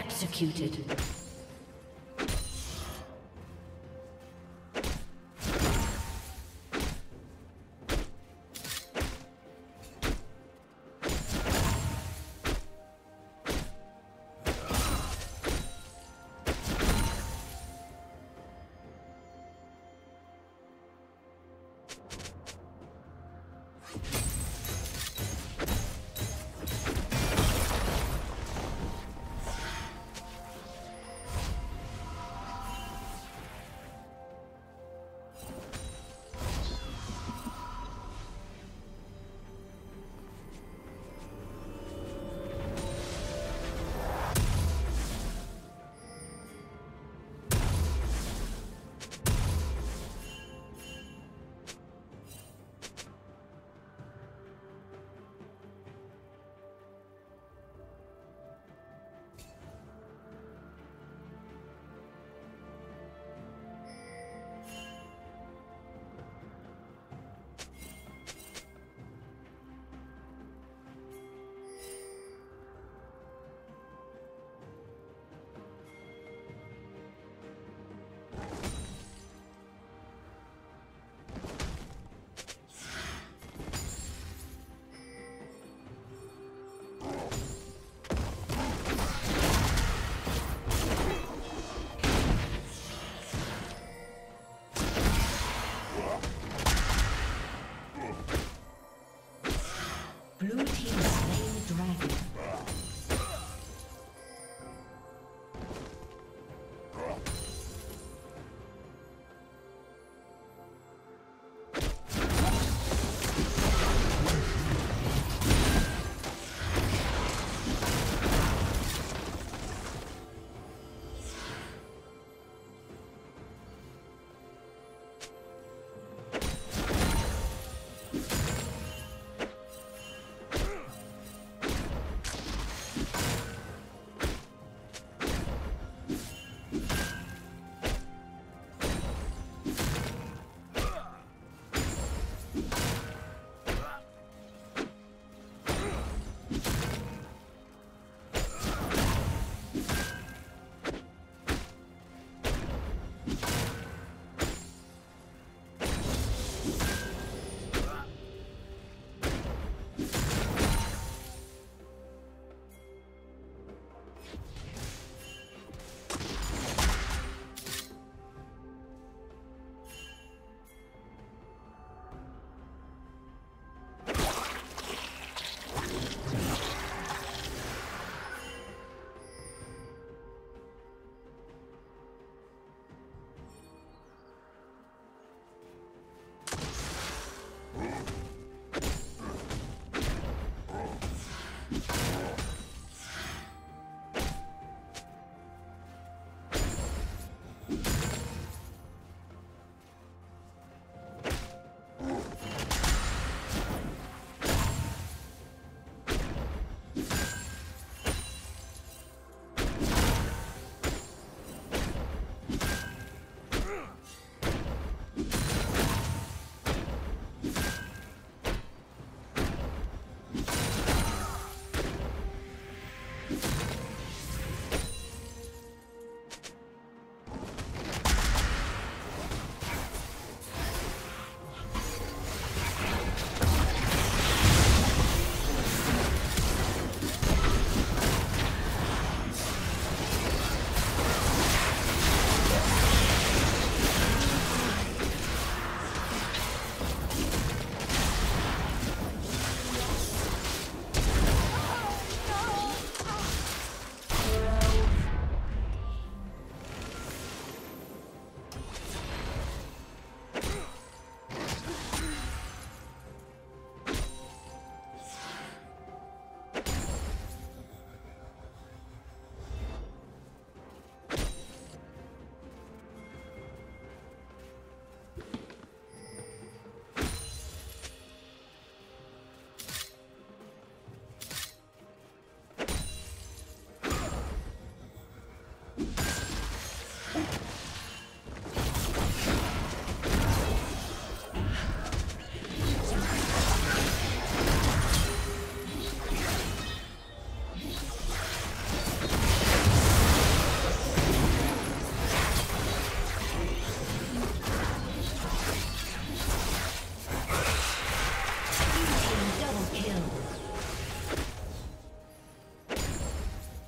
Executed.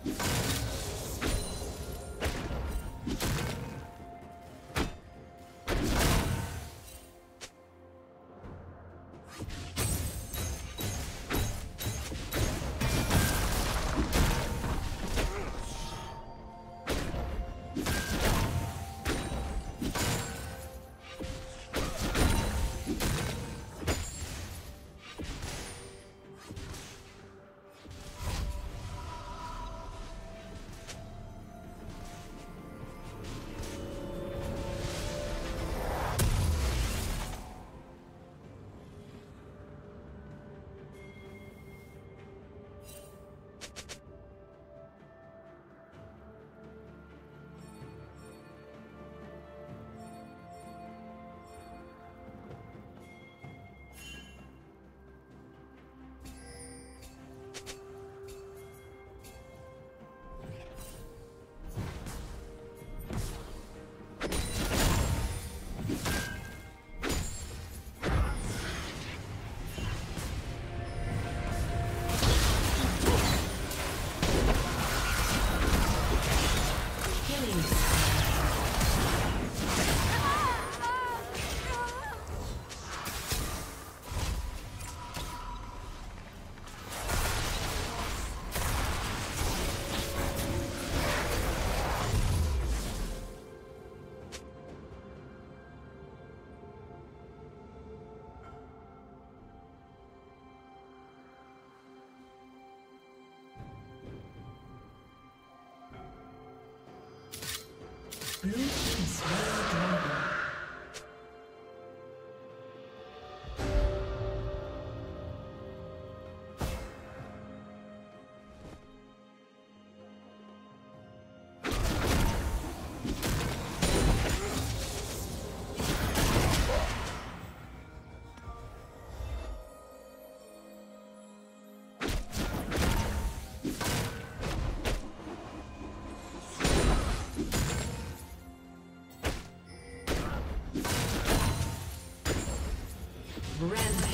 you Rampage.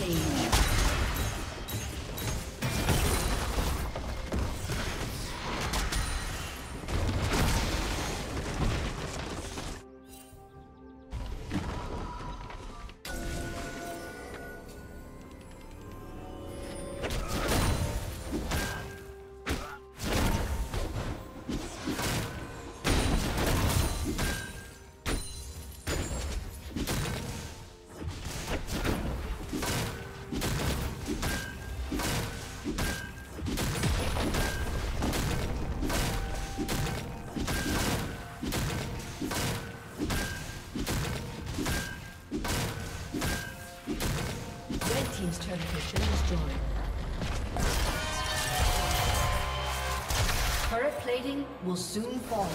Will soon fall.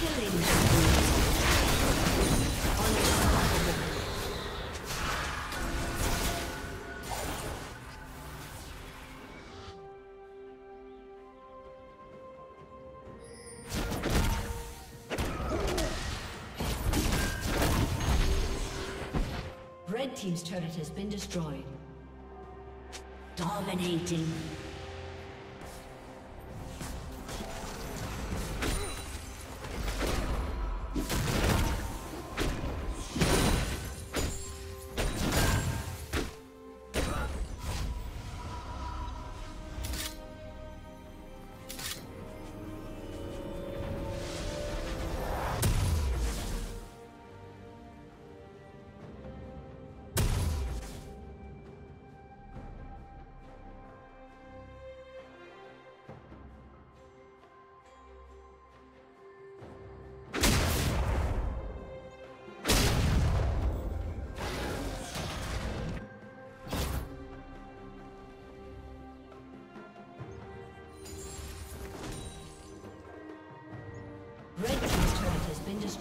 Killing Red Team's turret has been destroyed. Dominating.